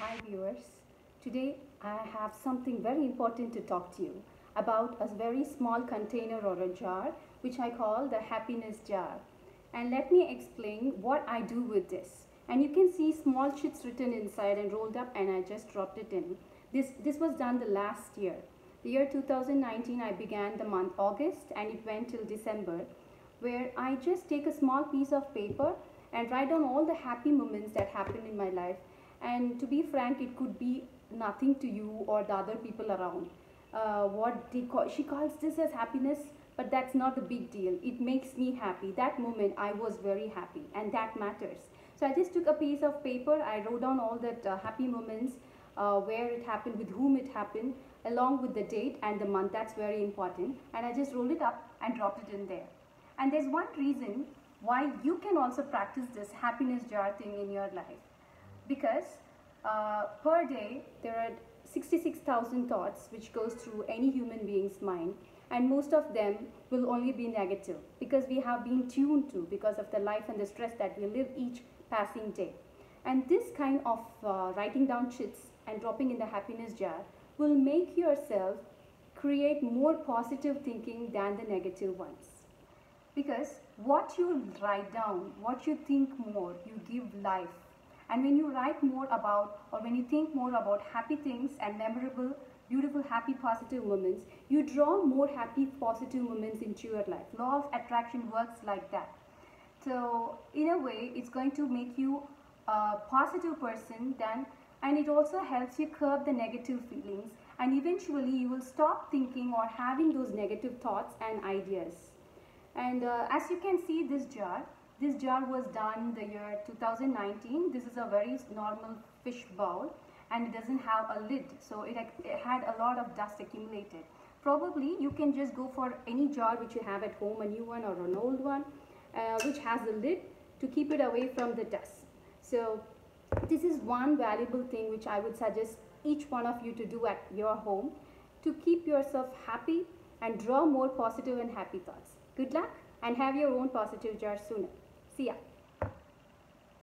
Hi viewers. Today I have something very important to talk to you about a very small container or a jar which I call the happiness jar. And let me explain what I do with this. And you can see small chits written inside and rolled up and I just dropped it in. This, this was done the last year. The year 2019 I began the month August and it went till December where I just take a small piece of paper and write down all the happy moments that happened in my life. And to be frank, it could be nothing to you or the other people around. Uh, what call, she calls this as happiness, but that's not a big deal. It makes me happy. That moment, I was very happy, and that matters. So I just took a piece of paper. I wrote down all that uh, happy moments, uh, where it happened, with whom it happened, along with the date and the month. That's very important. And I just rolled it up and dropped it in there. And there's one reason why you can also practice this happiness jar thing in your life. Because uh, per day there are 66,000 thoughts which goes through any human being's mind and most of them will only be negative because we have been tuned to because of the life and the stress that we live each passing day. And this kind of uh, writing down chits and dropping in the happiness jar will make yourself create more positive thinking than the negative ones. Because what you write down, what you think more, you give life. And when you write more about, or when you think more about happy things and memorable, beautiful, happy, positive moments, you draw more happy, positive moments into your life. Law of attraction works like that. So, in a way, it's going to make you a positive person then, and it also helps you curb the negative feelings. And eventually, you will stop thinking or having those negative thoughts and ideas. And uh, as you can see this jar, this jar was done the year 2019. This is a very normal fish bowl and it doesn't have a lid. So it, it had a lot of dust accumulated. Probably you can just go for any jar which you have at home, a new one or an old one, uh, which has a lid to keep it away from the dust. So this is one valuable thing which I would suggest each one of you to do at your home to keep yourself happy and draw more positive and happy thoughts. Good luck and have your own positive jar sooner. See ya.